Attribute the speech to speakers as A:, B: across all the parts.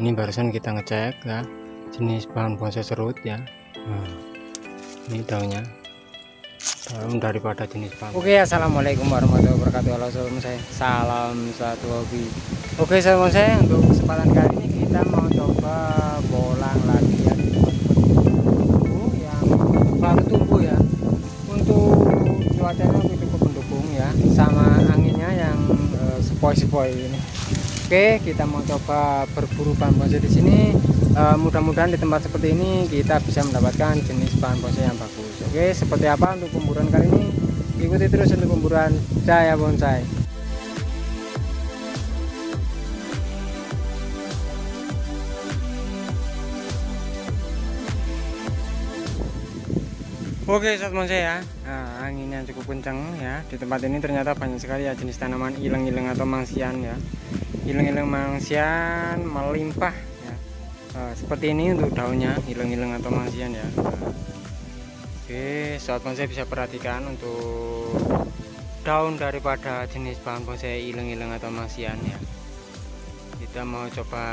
A: ini barusan kita ngecek ya jenis bahan bonsai serut ya. Nah, ini daunnya daun daripada jenis bahan.
B: Oke assalamualaikum warahmatullahi wabarakatuh. Halo salam saya salam satu hobi. Oke salam saya untuk kesempatan kali ini kita mau coba bolang lagi ya. Yang baru tumbuh ya. Untuk cuacanya cukup mendukung ya sama anginnya yang eh, sepoi-sepoi ini Oke, kita mau coba berburu bahan bonsai di sini. Uh, Mudah-mudahan di tempat seperti ini kita bisa mendapatkan jenis bahan bonsai yang bagus. Oke, seperti apa untuk pemburuan kali ini? Ikuti terus untuk pemburuan Jaya Bonsai. Oke sobat bonsai ya nah, anginnya cukup kencang ya di tempat ini ternyata banyak sekali ya jenis tanaman ilang-ilang atau mangsian ya ilang-ilang mangsian melimpah ya. Nah, seperti ini untuk daunnya ilang-ilang atau mangsian ya. Nah, oke sobat bonsai bisa perhatikan untuk daun daripada jenis bahan bonsai ilang-ilang atau mangsian ya. Kita mau coba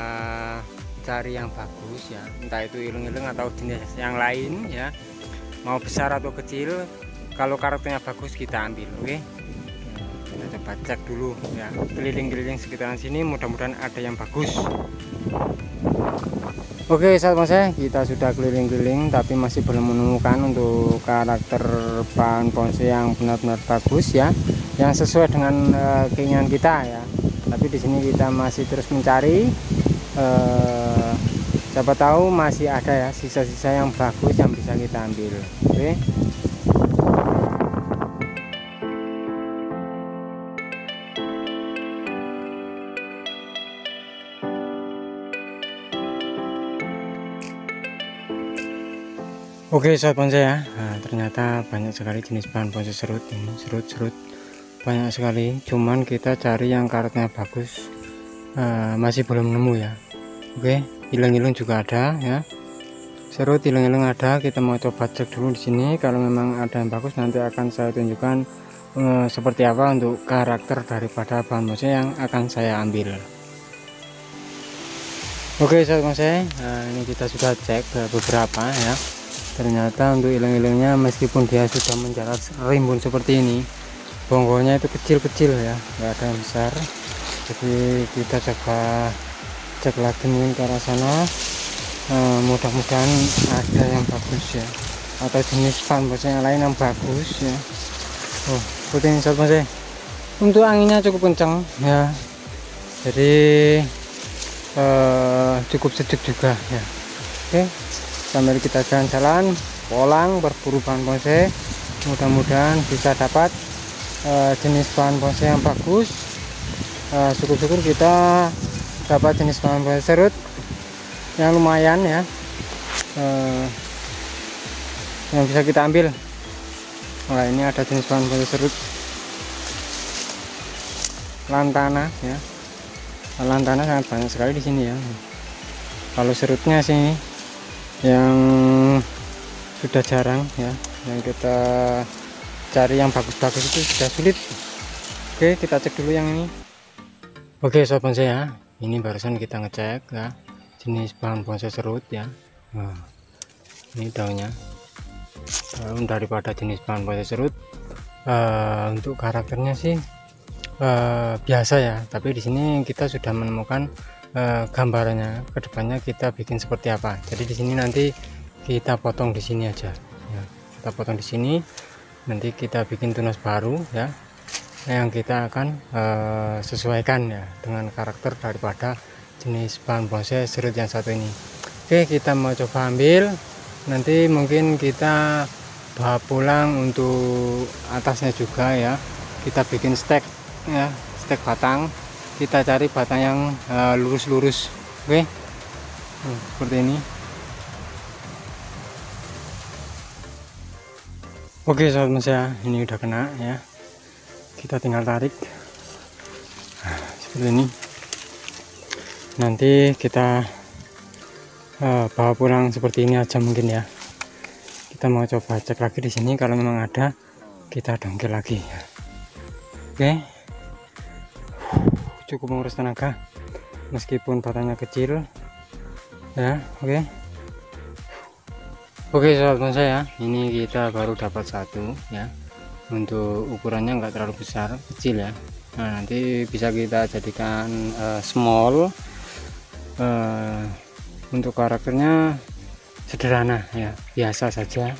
B: cari yang bagus ya. Entah itu ilang-ilang atau jenis yang lain ya. Mau besar atau kecil kalau karakternya bagus kita ambil oke? okay? Kita coba cek dulu ya. Keliling-keliling sekitaran sini mudah-mudahan ada yang bagus. Oke sahabat saya kita sudah keliling-keliling tapi masih belum menemukan untuk karakter bahan bonsai yang benar-benar bagus ya. Yang sesuai dengan uh, keinginan kita ya. Tapi di sini kita masih terus mencari uh, siapa tahu masih ada ya sisa-sisa yang bagus yang bisa kita ambil. Oke? okay? Oke sobat bonsai ya. Nah, ternyata banyak sekali jenis bahan bonsai serut ini serut-serut. Banyak sekali cuman kita cari yang karetnya bagus uh, masih belum nemu ya. Oke hilang-hilang juga ada ya. Serut hilang-hilang ada kita mau coba cek dulu di sini. Kalau memang ada yang bagus nanti akan saya tunjukkan uh, seperti apa untuk karakter daripada bahan bonsai yang akan saya ambil. Oke sobat bonsai nah, ini kita sudah cek beberapa ya ternyata untuk ilang-ilangnya meskipun dia sudah menjalar rimbun seperti ini bonggolnya itu kecil-kecil ya nggak ada yang besar. Jadi kita coba cek lagi mungkin ke arah sana. Uh, mudah-mudahan ada yang bagus ya. Atau jenis yang lain yang bagus ya. Oh seperti ini sobat bonsai untuk anginnya cukup kencang ya. Jadi uh, cukup sejuk juga ya. Oke. okay sambil kita jalan-jalan polang berburu bahan bonsai mudah-mudahan bisa dapat uh, jenis bahan bonsai yang bagus. Syukur-syukur uh, kita dapat jenis bahan bonsai serut yang lumayan ya. Uh, yang bisa kita ambil. Wah ini ada jenis bahan bonsai serut. Lantana ya. Lantana sangat banyak sekali di sini ya. Kalau serutnya sih yang sudah jarang ya. Yang kita cari yang bagus-bagus itu sudah sulit. Oke kita cek dulu yang ini. Oke sobat bonsai ya. Ini barusan kita ngecek ya. Jenis bahan bonsai serut ya. Nah, ini daunnya. Daun daripada jenis bahan bonsai serut. Uh, untuk karakternya sih uh, biasa ya. Tapi di sini kita sudah menemukan uh, gambarannya ke depannya kita bikin seperti apa. Jadi di sini nanti kita potong di sini aja ya, kita potong di sini nanti kita bikin tunas baru ya yang kita akan uh, sesuaikan ya dengan karakter daripada jenis bahan bonsai serut yang satu ini. Oke kita mau coba ambil. Nanti mungkin kita bawa pulang untuk atasnya juga ya. Kita bikin stek ya stek batang kita cari batang yang eh, lurus-lurus. Uh, oke? Okay? uh, seperti ini. Oke okay, sobat saya ini udah kena ya. Kita tinggal tarik. Seperti ini. Nanti kita uh, bawa pulang seperti ini aja mungkin ya. Kita mau coba cek lagi di sini kalau memang ada kita dongkel lagi ya. Oke? okay cukup menguras tenaga meskipun batangnya kecil.
A: Ya oke. Oke sobat bonsai ya ini kita baru dapat satu ya. Untuk ukurannya enggak terlalu besar kecil ya. Nah nanti bisa kita jadikan uh, small. Uh, untuk karakternya sederhana ya. Biasa saja.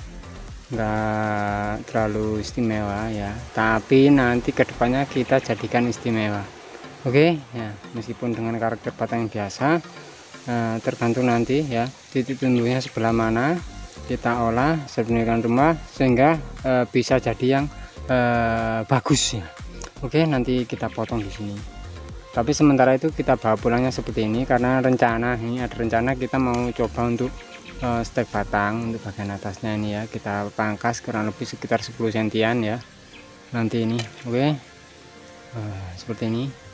A: Enggak terlalu istimewa ya. Tapi nanti ke depannya kita jadikan istimewa oke ya meskipun dengan karakter batang yang biasa nah, tergantung nanti ya titik tunduknya sebelah mana kita olah sedemikian rumah sehingga e, bisa jadi yang e, bagus ya. Oke nanti kita potong di sini. Tapi sementara itu kita bawa pulangnya seperti ini karena rencana ini ada rencana kita mau coba untuk e, stek batang untuk bagian atasnya ini ya. Kita pangkas kurang lebih sekitar 10 sentian ya nanti ini. Oke e, seperti ini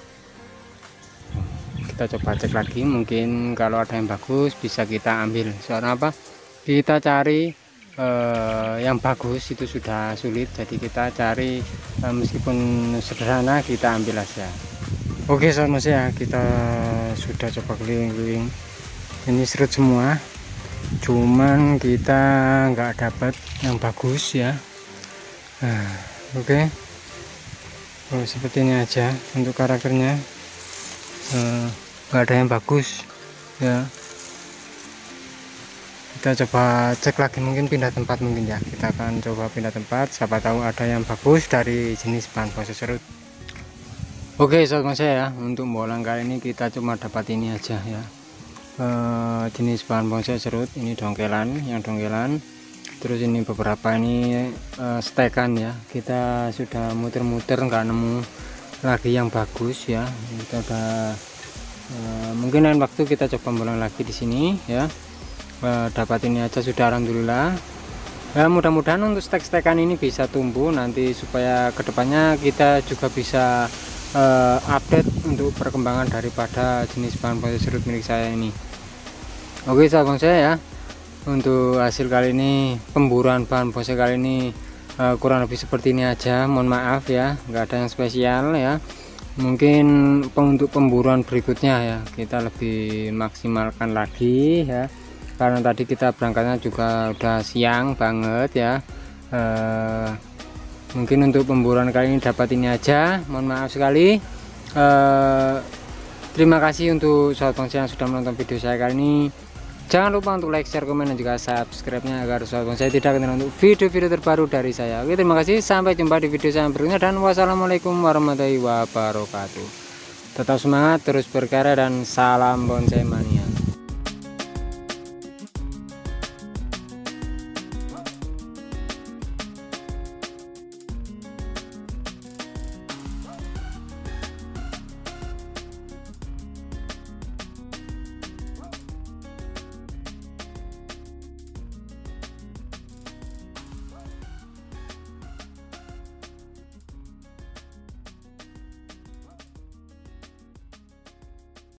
A: kita coba cek lagi. Mungkin kalau ada yang bagus bisa kita ambil. Soalnya apa? Kita cari eh, yang bagus itu sudah sulit. Jadi kita cari eh, meskipun sederhana kita ambil aja. Oke sama ya kita sudah coba keliling-keliling. Ini serut semua. Cuman kita nggak dapat yang bagus ya. Nah, oke. Oh, seperti ini aja untuk karakternya. Uh, nggak ada yang bagus. Ya. Kita coba cek lagi mungkin pindah tempat mungkin ya. Kita akan coba pindah tempat. Siapa tahu ada yang bagus dari jenis bahan proses serut oke sobat saya ya. Untuk bolang kali ini kita cuma dapat ini aja ya. E, jenis bahan proses serut ini dongkelan yang dongkelan. Terus ini beberapa ini e, stekan ya. Kita sudah muter-muter nggak nemu lagi yang bagus ya. Kita udah Eh, mungkin lain waktu kita coba pulang lagi di sini ya. Uh, dapat ini aja sudah alhamdulillah. Ya mudah-mudahan untuk stek-stekan ini bisa tumbuh nanti supaya ke depannya kita juga bisa uh, update untuk perkembangan daripada jenis bahan proses serut milik saya ini. Oke sahabat saya ya. Untuk hasil kali ini pemburuan bahan proses kali ini kurang lebih seperti ini aja. Mohon maaf ya. Nggak ada yang spesial ya mungkin untuk pemburuan berikutnya ya kita lebih maksimalkan lagi ya. Karena tadi kita berangkatnya juga udah siang banget ya. E, mungkin untuk pemburuan kali ini dapat ini aja. Mohon maaf sekali. E, terima kasih untuk sahabat yang sudah menonton video saya kali ini Jangan lupa untuk like, share, komen, dan juga subscribe-nya agar sahabat saya tidak ketinggalan untuk video-video terbaru dari saya. Oke, terima kasih. Sampai jumpa di video saya berikutnya dan wassalamualaikum warahmatullahi wabarakatuh. Tetap semangat, terus berkarya dan salam bonsai mania.